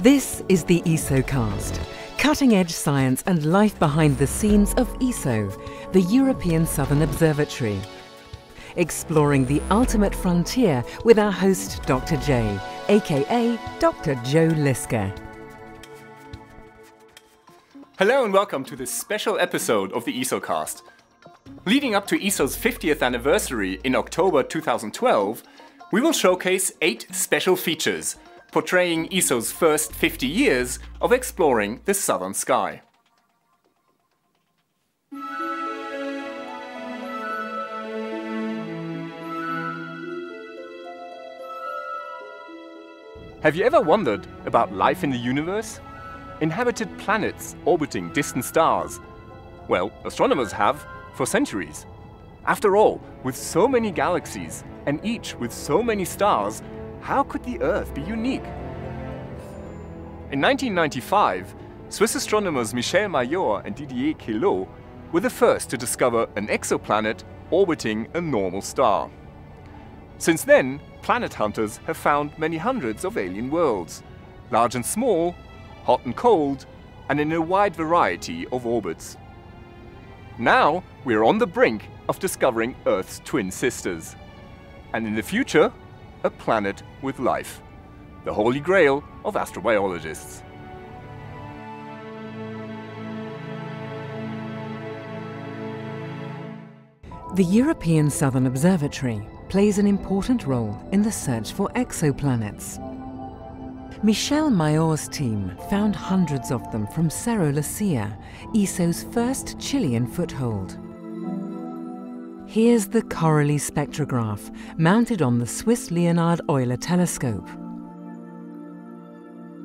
This is the ESOcast, cutting edge science and life behind the scenes of ESO, the European Southern Observatory. Exploring the ultimate frontier with our host, Dr. J, aka Dr. Joe Liske. Hello and welcome to this special episode of the ESOcast. Leading up to ESO's 50th anniversary in October 2012, we will showcase eight special features portraying ESO's first 50 years of exploring the southern sky. Have you ever wondered about life in the universe? Inhabited planets orbiting distant stars? Well, astronomers have for centuries. After all, with so many galaxies, and each with so many stars, how could the Earth be unique? In 1995, Swiss astronomers Michel Mayor and Didier Queloz were the first to discover an exoplanet orbiting a normal star. Since then, planet hunters have found many hundreds of alien worlds, large and small, hot and cold, and in a wide variety of orbits. Now, we're on the brink of discovering Earth's twin sisters. And in the future, a planet with life. The holy grail of astrobiologists. The European Southern Observatory plays an important role in the search for exoplanets. Michel Mayor's team found hundreds of them from Cerro La Silla, ESO's first Chilean foothold. Here's the Coralie spectrograph mounted on the Swiss Leonhard Euler telescope.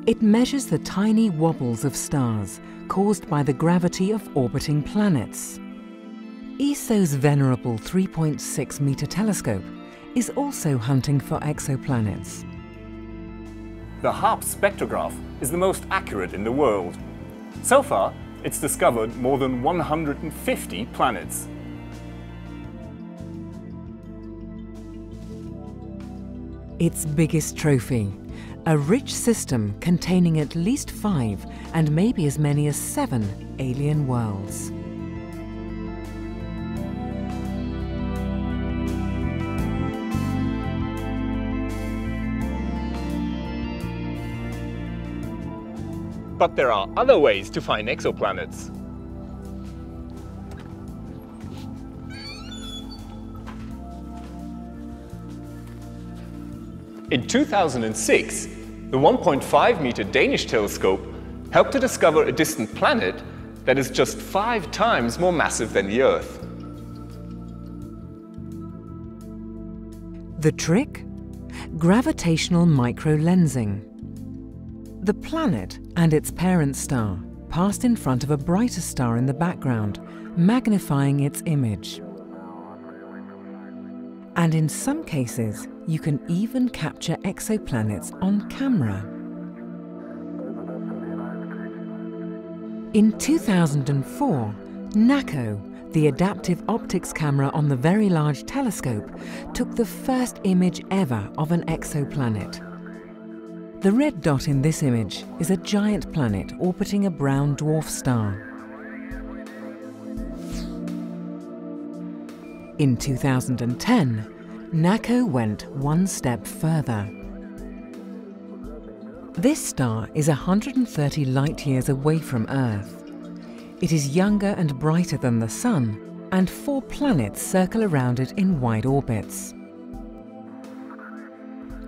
It measures the tiny wobbles of stars caused by the gravity of orbiting planets. ESO's venerable 3.6 meter telescope is also hunting for exoplanets. The HARPS spectrograph is the most accurate in the world. So far, it's discovered more than 150 planets. Its biggest trophy, a rich system containing at least five and maybe as many as seven alien worlds. But there are other ways to find exoplanets. In 2006, the 1.5 meter Danish telescope helped to discover a distant planet that is just five times more massive than the Earth. The trick? Gravitational microlensing. The planet and its parent star passed in front of a brighter star in the background, magnifying its image. And in some cases, you can even capture exoplanets on camera. In 2004, NACO, the adaptive optics camera on the Very Large Telescope, took the first image ever of an exoplanet. The red dot in this image is a giant planet orbiting a brown dwarf star. In 2010, NACO went one step further. This star is 130 light years away from Earth. It is younger and brighter than the Sun, and four planets circle around it in wide orbits.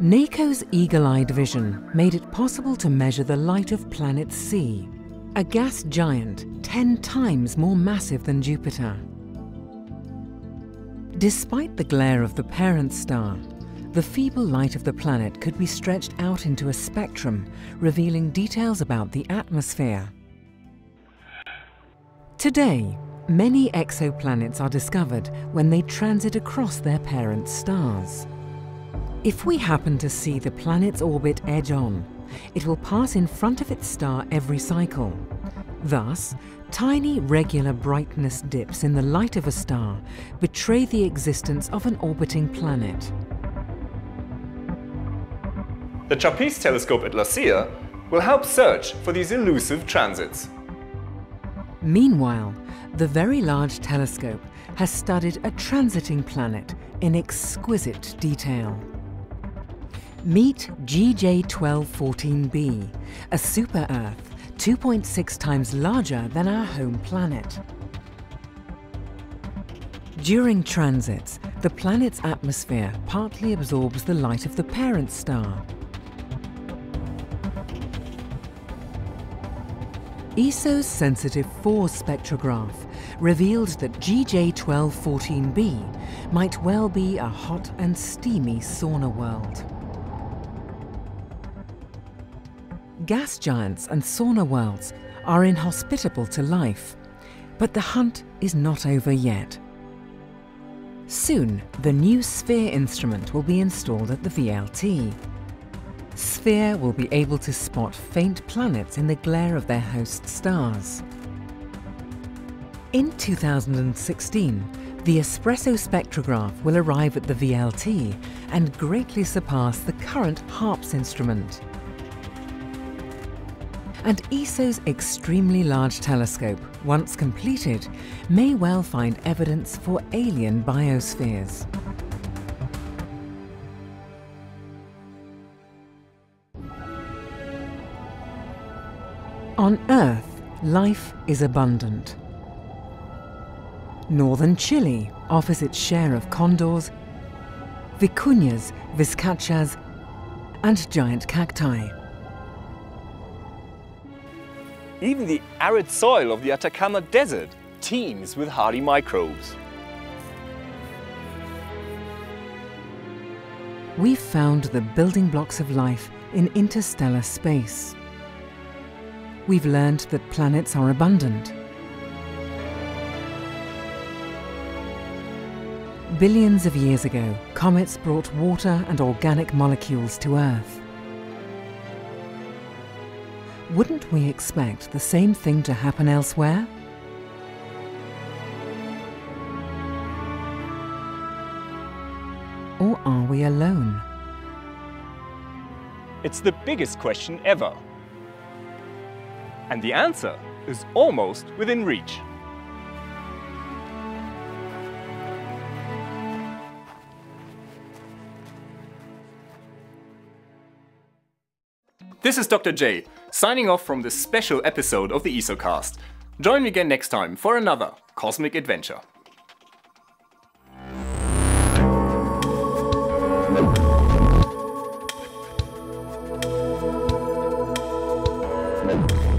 NACO's eagle-eyed vision made it possible to measure the light of planet C, a gas giant 10 times more massive than Jupiter. Despite the glare of the parent star, the feeble light of the planet could be stretched out into a spectrum, revealing details about the atmosphere. Today, many exoplanets are discovered when they transit across their parent stars. If we happen to see the planet's orbit edge on, it will pass in front of its star every cycle. Thus, tiny regular brightness dips in the light of a star betray the existence of an orbiting planet. The TRAPPIST telescope at La Silla will help search for these elusive transits. Meanwhile, the Very Large Telescope has studied a transiting planet in exquisite detail. Meet GJ1214b, a super-Earth 2.6 times larger than our home planet. During transits, the planet's atmosphere partly absorbs the light of the parent star. ESO's sensitive FORS spectrograph revealed that GJ1214b might well be a hot and steamy sauna world. Gas giants and sauna worlds are inhospitable to life, but the hunt is not over yet. Soon, the new SPHERE instrument will be installed at the VLT. SPHERE will be able to spot faint planets in the glare of their host stars. In 2016, the Espresso spectrograph will arrive at the VLT and greatly surpass the current HARPS instrument and ESO's extremely large telescope, once completed, may well find evidence for alien biospheres. On Earth, life is abundant. Northern Chile offers its share of condors, vicuñas, vizcachas, and giant cacti. Even the arid soil of the Atacama Desert teems with hardy microbes. We've found the building blocks of life in interstellar space. We've learned that planets are abundant. Billions of years ago, comets brought water and organic molecules to Earth. Wouldn't we expect the same thing to happen elsewhere? Or are we alone? It's the biggest question ever. And the answer is almost within reach. This is Dr. J, signing off from this special episode of the ESOcast. Join me again next time for another cosmic adventure. Thank